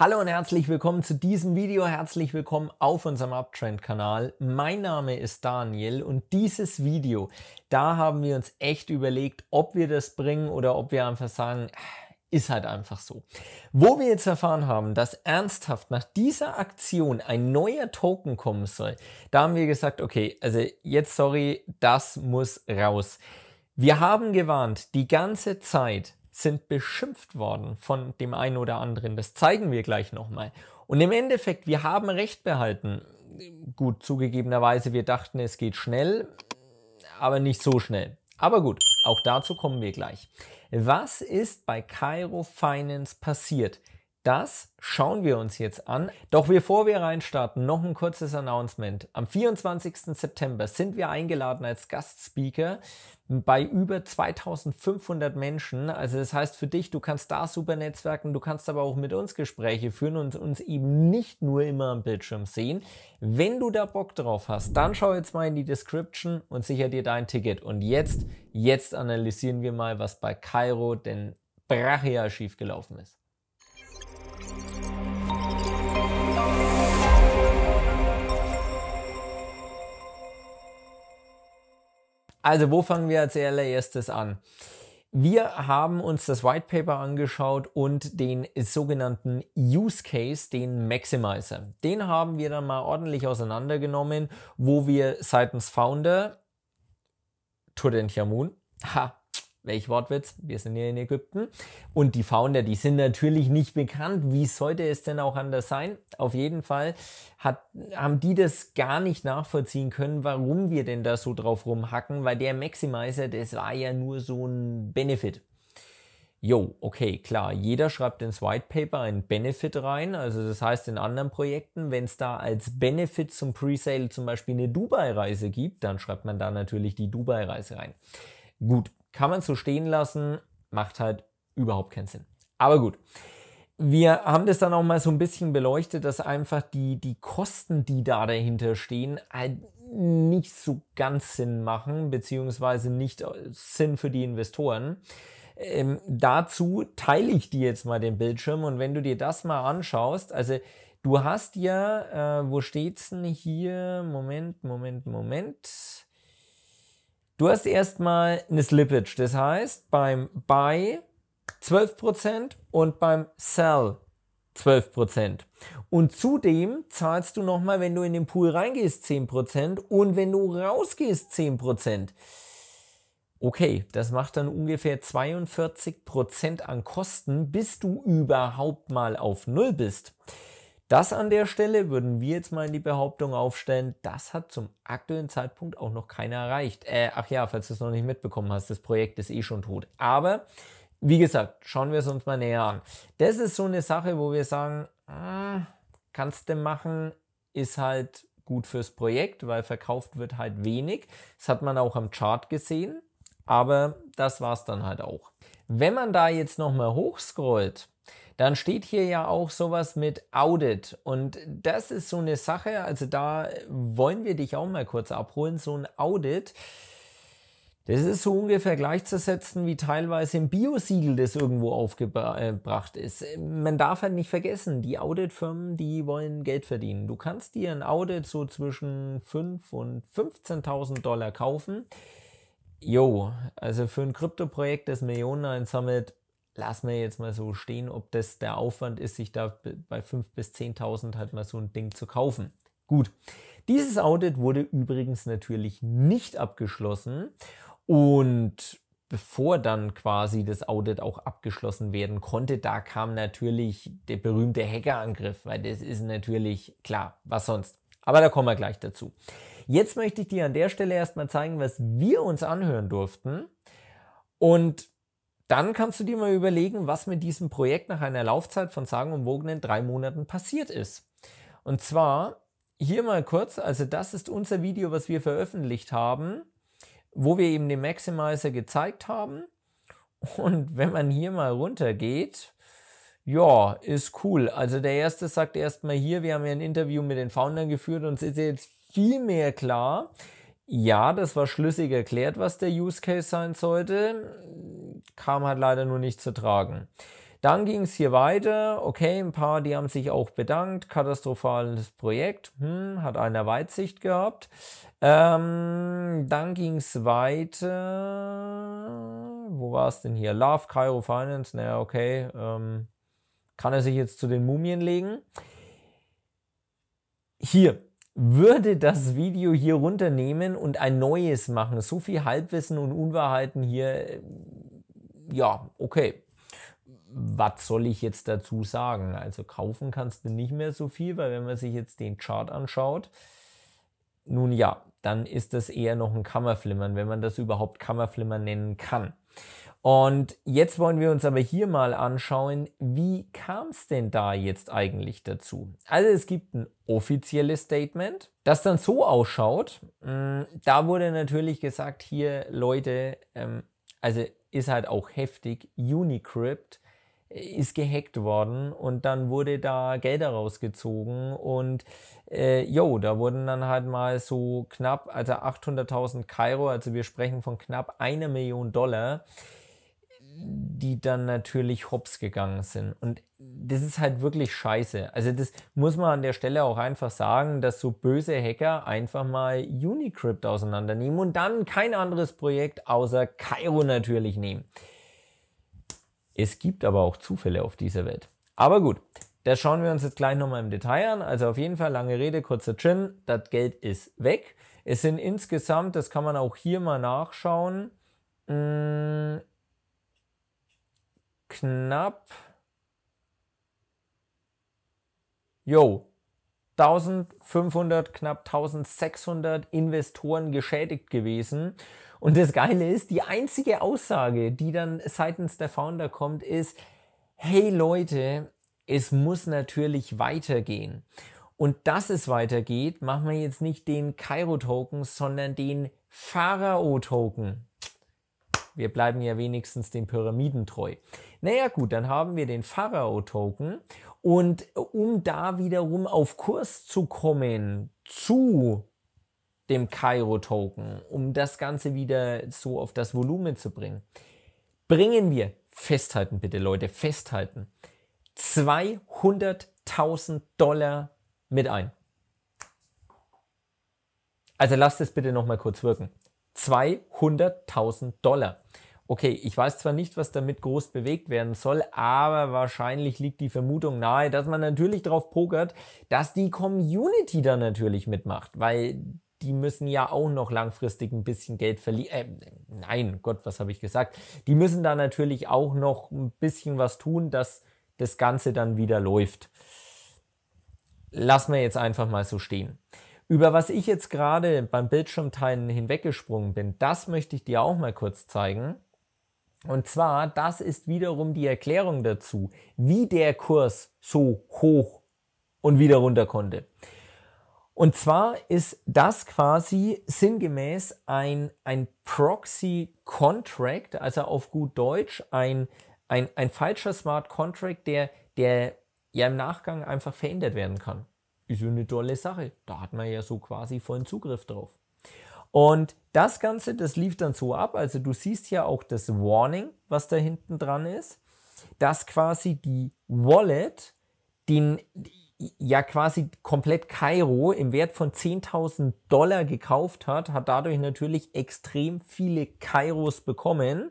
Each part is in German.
Hallo und herzlich willkommen zu diesem Video. Herzlich willkommen auf unserem Uptrend-Kanal. Mein Name ist Daniel und dieses Video, da haben wir uns echt überlegt, ob wir das bringen oder ob wir einfach sagen, ist halt einfach so. Wo wir jetzt erfahren haben, dass ernsthaft nach dieser Aktion ein neuer Token kommen soll, da haben wir gesagt, okay, also jetzt sorry, das muss raus. Wir haben gewarnt die ganze Zeit, sind beschimpft worden von dem einen oder anderen. Das zeigen wir gleich nochmal. Und im Endeffekt, wir haben Recht behalten. Gut, zugegebenerweise, wir dachten, es geht schnell, aber nicht so schnell. Aber gut, auch dazu kommen wir gleich. Was ist bei Cairo Finance passiert? Das schauen wir uns jetzt an. Doch bevor wir reinstarten, noch ein kurzes Announcement. Am 24. September sind wir eingeladen als Gastspeaker bei über 2500 Menschen. Also das heißt für dich, du kannst da super netzwerken, du kannst aber auch mit uns Gespräche führen und uns eben nicht nur immer am Bildschirm sehen. Wenn du da Bock drauf hast, dann schau jetzt mal in die Description und sicher dir dein Ticket. Und jetzt, jetzt analysieren wir mal, was bei Cairo denn brachial schiefgelaufen ist. Also, wo fangen wir als allererstes an? Wir haben uns das White Paper angeschaut und den sogenannten Use Case, den Maximizer. Den haben wir dann mal ordentlich auseinandergenommen, wo wir seitens Founder Tutanchamun, ha, Welch Wortwitz? Wir sind hier in Ägypten. Und die Founder, die sind natürlich nicht bekannt. Wie sollte es denn auch anders sein? Auf jeden Fall hat, haben die das gar nicht nachvollziehen können, warum wir denn da so drauf rumhacken, weil der Maximizer, das war ja nur so ein Benefit. Jo, okay, klar, jeder schreibt ins White Paper ein Benefit rein. Also das heißt in anderen Projekten, wenn es da als Benefit zum Presale zum Beispiel eine Dubai-Reise gibt, dann schreibt man da natürlich die Dubai-Reise rein. Gut, kann man so stehen lassen, macht halt überhaupt keinen Sinn. Aber gut. Wir haben das dann auch mal so ein bisschen beleuchtet, dass einfach die, die Kosten, die da dahinter stehen, halt nicht so ganz Sinn machen, beziehungsweise nicht Sinn für die Investoren. Ähm, dazu teile ich dir jetzt mal den Bildschirm und wenn du dir das mal anschaust, also du hast ja, äh, wo steht's denn hier? Moment, Moment, Moment. Du hast erstmal eine Slippage, das heißt beim Buy 12% und beim Sell 12%. Und zudem zahlst du nochmal, wenn du in den Pool reingehst, 10% und wenn du rausgehst, 10%. Okay, das macht dann ungefähr 42% an Kosten, bis du überhaupt mal auf Null bist. Das an der Stelle würden wir jetzt mal in die Behauptung aufstellen, das hat zum aktuellen Zeitpunkt auch noch keiner erreicht. Äh, ach ja, falls du es noch nicht mitbekommen hast, das Projekt ist eh schon tot. Aber wie gesagt, schauen wir es uns mal näher an. Das ist so eine Sache, wo wir sagen, äh, kannst du machen, ist halt gut fürs Projekt, weil verkauft wird halt wenig. Das hat man auch am Chart gesehen, aber das war es dann halt auch. Wenn man da jetzt nochmal hochscrollt, dann steht hier ja auch sowas mit Audit. Und das ist so eine Sache, also da wollen wir dich auch mal kurz abholen. So ein Audit, das ist so ungefähr gleichzusetzen wie teilweise im Biosiegel, das irgendwo aufgebracht ist. Man darf halt nicht vergessen, die Auditfirmen, die wollen Geld verdienen. Du kannst dir ein Audit so zwischen 5 und 15.000 Dollar kaufen. Jo, also für ein Kryptoprojekt, das Millionen einsammelt, lassen wir jetzt mal so stehen, ob das der Aufwand ist, sich da bei 5.000 bis 10.000 halt mal so ein Ding zu kaufen. Gut, dieses Audit wurde übrigens natürlich nicht abgeschlossen und bevor dann quasi das Audit auch abgeschlossen werden konnte, da kam natürlich der berühmte Hackerangriff, weil das ist natürlich klar, was sonst. Aber da kommen wir gleich dazu. Jetzt möchte ich dir an der Stelle erstmal zeigen, was wir uns anhören durften. Und dann kannst du dir mal überlegen, was mit diesem Projekt nach einer Laufzeit von sagenumwogenen drei Monaten passiert ist. Und zwar hier mal kurz, also das ist unser Video, was wir veröffentlicht haben, wo wir eben den Maximizer gezeigt haben. Und wenn man hier mal runter geht, ja, ist cool. Also der erste sagt erstmal hier, wir haben ja ein Interview mit den Foundern geführt und es ist jetzt viel mehr klar. Ja, das war schlüssig erklärt, was der Use Case sein sollte kam halt leider nur nicht zu tragen. Dann ging es hier weiter. Okay, ein paar, die haben sich auch bedankt. Katastrophales Projekt. Hm, hat einer Weitsicht gehabt. Ähm, dann ging es weiter. Wo war es denn hier? Love Cairo Finance. Naja, okay. Ähm, kann er sich jetzt zu den Mumien legen? Hier, würde das Video hier runternehmen und ein neues machen. So viel Halbwissen und Unwahrheiten hier, ja, okay. Was soll ich jetzt dazu sagen? Also kaufen kannst du nicht mehr so viel, weil wenn man sich jetzt den Chart anschaut, nun ja, dann ist das eher noch ein Kammerflimmern, wenn man das überhaupt Kammerflimmern nennen kann. Und jetzt wollen wir uns aber hier mal anschauen, wie kam es denn da jetzt eigentlich dazu? Also es gibt ein offizielles Statement, das dann so ausschaut. Mm, da wurde natürlich gesagt, hier Leute, ähm, also ist halt auch heftig, Unicrypt ist gehackt worden und dann wurde da Gelder rausgezogen und äh, jo, da wurden dann halt mal so knapp, also 800.000 Kairo, also wir sprechen von knapp einer Million Dollar, die dann natürlich hops gegangen sind. Und das ist halt wirklich scheiße. Also das muss man an der Stelle auch einfach sagen, dass so böse Hacker einfach mal Unicrypt auseinandernehmen und dann kein anderes Projekt außer Cairo natürlich nehmen. Es gibt aber auch Zufälle auf dieser Welt. Aber gut, das schauen wir uns jetzt gleich nochmal im Detail an. Also auf jeden Fall lange Rede, kurzer Chin, das Geld ist weg. Es sind insgesamt, das kann man auch hier mal nachschauen, mh, hm, knapp, jo, 1500, knapp 1600 Investoren geschädigt gewesen. Und das Geile ist, die einzige Aussage, die dann seitens der Founder kommt, ist, hey Leute, es muss natürlich weitergehen. Und dass es weitergeht, machen wir jetzt nicht den Cairo-Token, sondern den Pharao-Token. Wir bleiben ja wenigstens den Pyramiden treu. Naja gut, dann haben wir den Pharao-Token und um da wiederum auf Kurs zu kommen zu dem Cairo-Token, um das Ganze wieder so auf das Volumen zu bringen, bringen wir, festhalten bitte Leute, festhalten, 200.000 Dollar mit ein. Also lasst es bitte nochmal kurz wirken. 200.000 Dollar. Okay, ich weiß zwar nicht, was damit groß bewegt werden soll, aber wahrscheinlich liegt die Vermutung nahe, dass man natürlich darauf pokert, dass die Community da natürlich mitmacht, weil die müssen ja auch noch langfristig ein bisschen Geld verlieren. Äh, nein, Gott, was habe ich gesagt? Die müssen da natürlich auch noch ein bisschen was tun, dass das Ganze dann wieder läuft. Lass wir jetzt einfach mal so stehen. Über was ich jetzt gerade beim Bildschirmteilen hinweggesprungen bin, das möchte ich dir auch mal kurz zeigen. Und zwar, das ist wiederum die Erklärung dazu, wie der Kurs so hoch und wieder runter konnte. Und zwar ist das quasi sinngemäß ein, ein Proxy-Contract, also auf gut Deutsch ein, ein, ein falscher Smart Contract, der, der ja im Nachgang einfach verändert werden kann ist ja eine tolle Sache. Da hat man ja so quasi vollen Zugriff drauf. Und das Ganze, das lief dann so ab, also du siehst ja auch das Warning, was da hinten dran ist, dass quasi die Wallet den ja quasi komplett Kairo im Wert von 10.000 Dollar gekauft hat, hat dadurch natürlich extrem viele Kairos bekommen.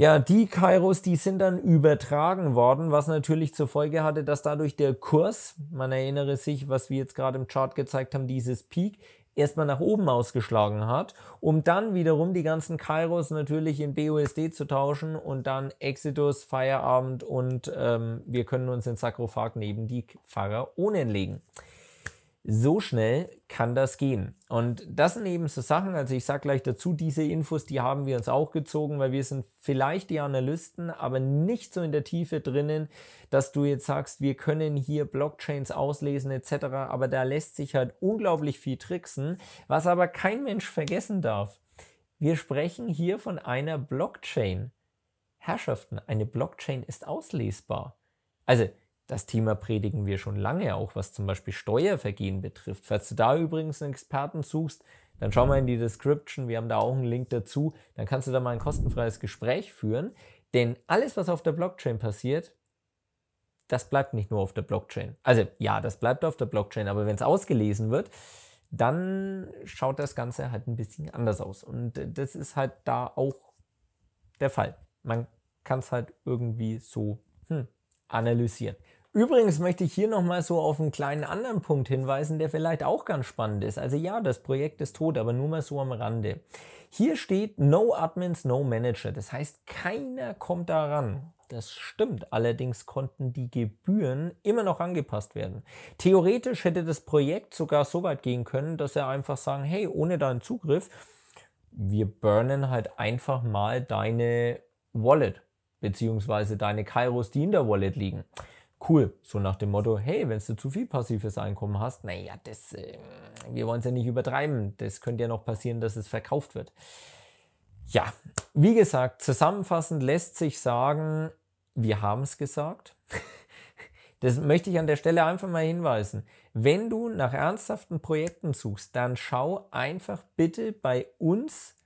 Ja, die Kairos, die sind dann übertragen worden, was natürlich zur Folge hatte, dass dadurch der Kurs, man erinnere sich, was wir jetzt gerade im Chart gezeigt haben, dieses Peak, erstmal nach oben ausgeschlagen hat, um dann wiederum die ganzen Kairos natürlich in BUSD zu tauschen und dann Exodus, Feierabend und ähm, wir können uns in Sarkophag neben die Pharaonen legen so schnell kann das gehen. Und das sind eben so Sachen, also ich sage gleich dazu, diese Infos, die haben wir uns auch gezogen, weil wir sind vielleicht die Analysten, aber nicht so in der Tiefe drinnen, dass du jetzt sagst, wir können hier Blockchains auslesen etc., aber da lässt sich halt unglaublich viel tricksen, was aber kein Mensch vergessen darf. Wir sprechen hier von einer Blockchain. Herrschaften, eine Blockchain ist auslesbar. Also das Thema predigen wir schon lange, auch was zum Beispiel Steuervergehen betrifft. Falls du da übrigens einen Experten suchst, dann schau mal in die Description, wir haben da auch einen Link dazu. Dann kannst du da mal ein kostenfreies Gespräch führen. Denn alles, was auf der Blockchain passiert, das bleibt nicht nur auf der Blockchain. Also ja, das bleibt auf der Blockchain, aber wenn es ausgelesen wird, dann schaut das Ganze halt ein bisschen anders aus. Und das ist halt da auch der Fall. Man kann es halt irgendwie so hm, analysieren. Übrigens möchte ich hier nochmal so auf einen kleinen anderen Punkt hinweisen, der vielleicht auch ganz spannend ist. Also ja, das Projekt ist tot, aber nur mal so am Rande. Hier steht No Admins, No Manager. Das heißt, keiner kommt daran. Das stimmt. Allerdings konnten die Gebühren immer noch angepasst werden. Theoretisch hätte das Projekt sogar so weit gehen können, dass er einfach sagen, hey, ohne deinen Zugriff, wir burnen halt einfach mal deine Wallet beziehungsweise deine Kairos, die in der Wallet liegen cool. So nach dem Motto, hey, wenn du zu viel passives Einkommen hast, naja, das, äh, wir wollen es ja nicht übertreiben. Das könnte ja noch passieren, dass es verkauft wird. Ja, wie gesagt, zusammenfassend lässt sich sagen, wir haben es gesagt. Das möchte ich an der Stelle einfach mal hinweisen. Wenn du nach ernsthaften Projekten suchst, dann schau einfach bitte bei uns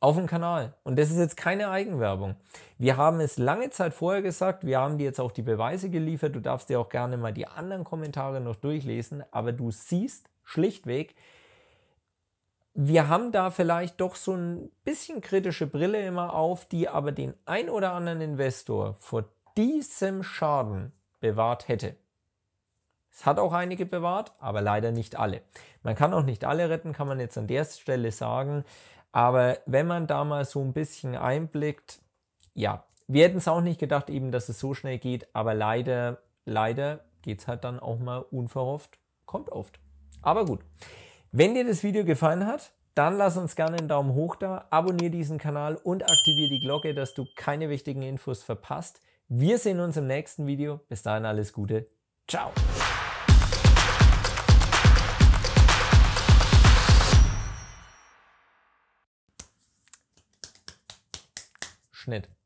auf dem Kanal. Und das ist jetzt keine Eigenwerbung. Wir haben es lange Zeit vorher gesagt, wir haben dir jetzt auch die Beweise geliefert. Du darfst dir auch gerne mal die anderen Kommentare noch durchlesen, aber du siehst schlichtweg, wir haben da vielleicht doch so ein bisschen kritische Brille immer auf, die aber den ein oder anderen Investor vor diesem Schaden bewahrt hätte. Es hat auch einige bewahrt, aber leider nicht alle. Man kann auch nicht alle retten, kann man jetzt an der Stelle sagen. Aber wenn man da mal so ein bisschen einblickt, ja, wir hätten es auch nicht gedacht, eben, dass es so schnell geht, aber leider, leider geht es halt dann auch mal unverhofft, kommt oft. Aber gut. Wenn dir das Video gefallen hat, dann lass uns gerne einen Daumen hoch da, abonniere diesen Kanal und aktiviere die Glocke, dass du keine wichtigen Infos verpasst. Wir sehen uns im nächsten Video. Bis dahin alles Gute. Ciao. It.